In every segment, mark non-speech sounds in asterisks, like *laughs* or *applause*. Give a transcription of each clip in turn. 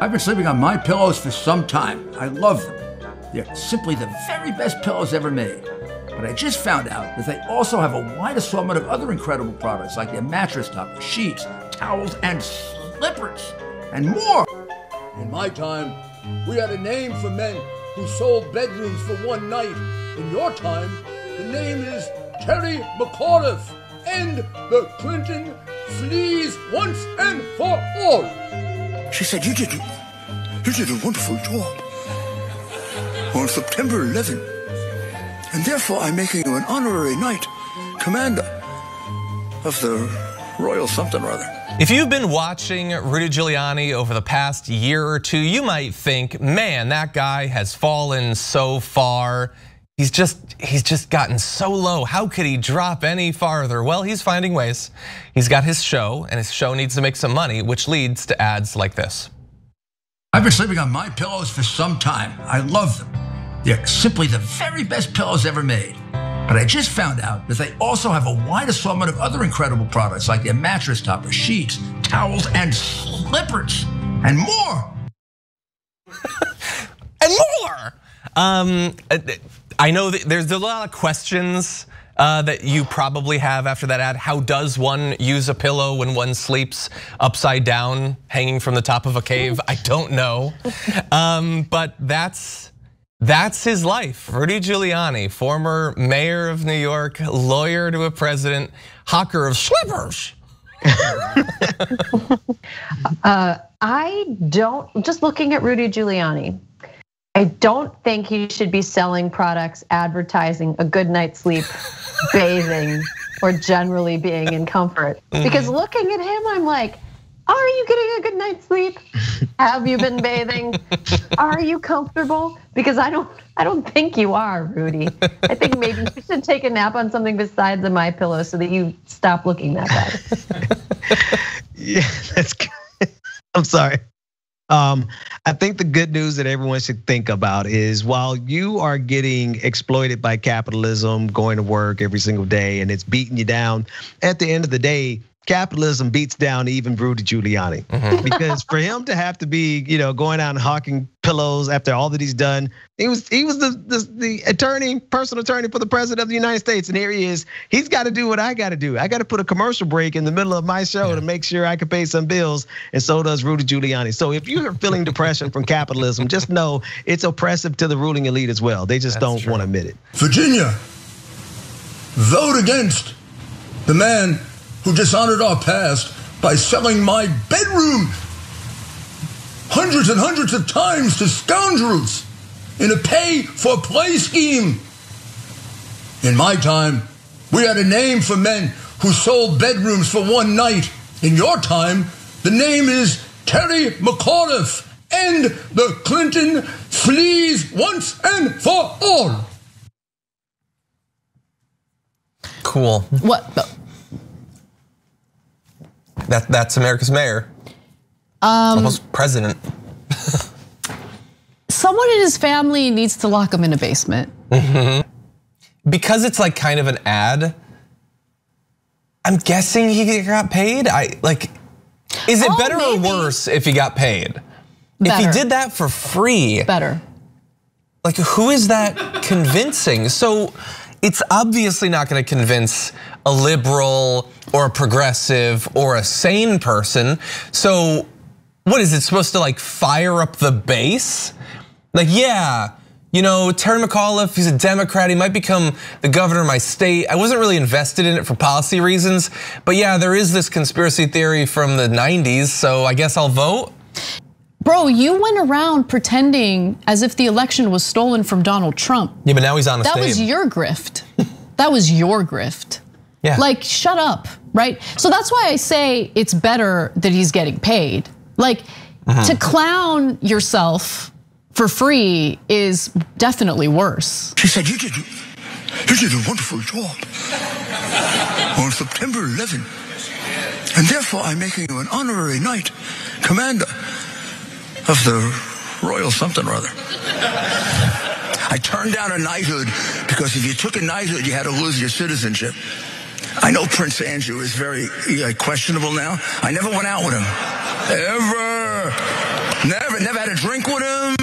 I've been sleeping on my pillows for some time. I love them. They're simply the very best pillows ever made. But I just found out that they also have a wide assortment of other incredible products like their mattress topper, sheets, towels, and slippers, and more. In my time, we had a name for men who sold bedrooms for one night. In your time, the name is Terry McAuliffe, and the Clinton flees once and for all. She said, you did, you did a wonderful job on September 11. And therefore I'm making you an honorary knight, commander of the Royal something or other. If you've been watching Rudy Giuliani over the past year or two, you might think, man, that guy has fallen so far. He's just he's just gotten so low. How could he drop any farther? Well, he's finding ways. He's got his show and his show needs to make some money, which leads to ads like this. I've been sleeping on my pillows for some time. I love them. They're simply the very best pillows ever made. But I just found out that they also have a wide assortment of other incredible products like their mattress topper, sheets, towels, and slippers, and more. *laughs* and more. Um, I know that there's a lot of questions uh, that you probably have after that ad. How does one use a pillow when one sleeps upside down, hanging from the top of a cave? I don't know, *laughs* um, but that's that's his life. Rudy Giuliani, former mayor of New York, lawyer to a president, hawker of slippers. *laughs* uh, I don't. Just looking at Rudy Giuliani. I don't think he should be selling products advertising a good night's sleep, *laughs* bathing, or generally being in comfort. Because mm-hmm. looking at him, I'm like, are you getting a good night's sleep? Have you been bathing? Are you comfortable? Because I don't I don't think you are, Rudy. I think maybe you should take a nap on something besides a MyPillow so that you stop looking that bad. *laughs* yeah, that's good. I'm sorry. Um, I think the good news that everyone should think about is while you are getting exploited by capitalism, going to work every single day, and it's beating you down, at the end of the day, capitalism beats down even Rudy Giuliani. Mm-hmm. because for him to have to be, you know, going out and hawking pillows after all that he's done, he was he was the, the, the attorney, personal attorney for the president of the United States, and here he is. He's got to do what I got to do. I got to put a commercial break in the middle of my show yeah. to make sure I can pay some bills, and so does Rudy Giuliani. So if you're feeling depression from capitalism, just know it's oppressive to the ruling elite as well. They just That's don't want to admit it. Virginia, vote against the man who dishonored our past by selling my bedroom hundreds and hundreds of times to scoundrels in a pay for play scheme. In my time, we had a name for men who sold bedrooms for one night. In your time, the name is Terry McAuliffe, and the Clinton flees once and for all. Cool. What? That that's America's mayor. Um, Almost president. *laughs* someone in his family needs to lock him in a basement. Mm-hmm. Because it's like kind of an ad. I'm guessing he got paid. I like. Is it oh, better maybe. or worse if he got paid? Better. If he did that for free, better. Like, who is that convincing? So, it's obviously not going to convince a liberal or a progressive or a sane person. So what is it supposed to like fire up the base? Like, yeah, you know, Terry McAuliffe, he's a Democrat. He might become the governor of my state. I wasn't really invested in it for policy reasons. But yeah, there is this conspiracy theory from the 90s. So I guess I'll vote. Bro, you went around pretending as if the election was stolen from Donald Trump. Yeah, but now he's on a That was your grift. *laughs* that was your grift. Yeah. Like, shut up, right? So that's why I say it's better that he's getting paid. Like, uh-huh. to clown yourself for free is definitely worse. She said, You did, you did a wonderful job on September 11. And therefore, I'm making you an honorary knight, commander of the Royal something or other. I turned down a knighthood because if you took a knighthood, you had to lose your citizenship. I know Prince Andrew is very uh, questionable now. I never went out with him. Ever. Never, never had a drink with him.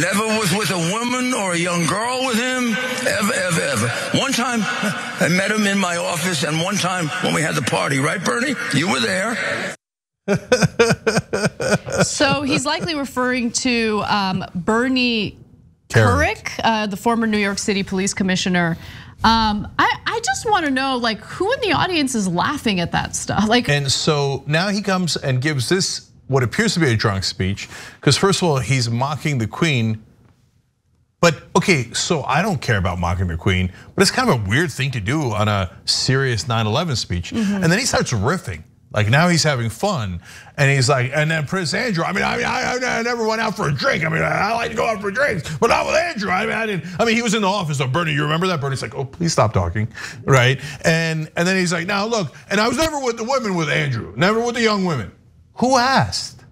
Never was with a woman or a young girl with him. Ever, ever, ever. One time, I met him in my office, and one time when we had the party, right, Bernie? You were there. *laughs* So he's likely referring to um, Bernie Kerik, uh, the former New York City police commissioner. Um, I, I just want to know, like, who in the audience is laughing at that stuff? Like, And so now he comes and gives this what appears to be a drunk speech because first of all he's mocking the queen. But okay, so I don't care about mocking the queen, but it's kind of a weird thing to do on a serious 9/11 speech. And then he starts riffing. Like now he's having fun, and he's like, and then Prince Andrew. I mean, I mean, I, I never went out for a drink. I mean, I like to go out for drinks, but not with Andrew. I mean, I didn't. I mean, he was in the office. So Bernie, you remember that? Bernie's like, oh, please stop talking, right? And and then he's like, now look, and I was never with the women with Andrew, never with the young women. Who asked?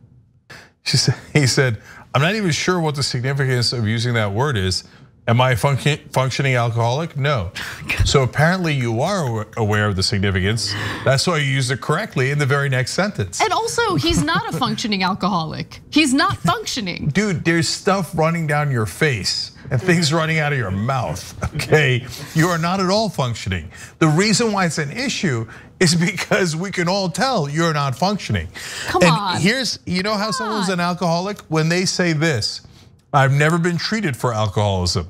She said, he said, I'm not even sure what the significance of using that word is. Am I a function, functioning alcoholic? No. *laughs* So apparently you are aware of the significance. That's why you used it correctly in the very next sentence. and also, he's not a functioning alcoholic. He's not functioning. Dude, there's stuff running down your face and things running out of your mouth, *laughs* okay? You are not at all functioning. The reason why it's an issue is because we can all tell you're not functioning. Come and on. Here's, you know how someone's on. an alcoholic? When they say this, I've never been treated for alcoholism.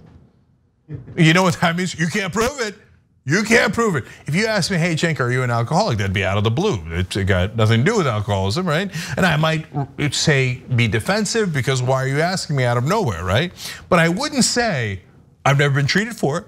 You know what that means? You can't prove it. You can't prove it. If you ask me, hey, Cenk, are you an alcoholic? That'd be out of the blue. It's got nothing to do with alcoholism, right? And I might say, be defensive because why are you asking me out of nowhere, right? But I wouldn't say, I've never been treated for it.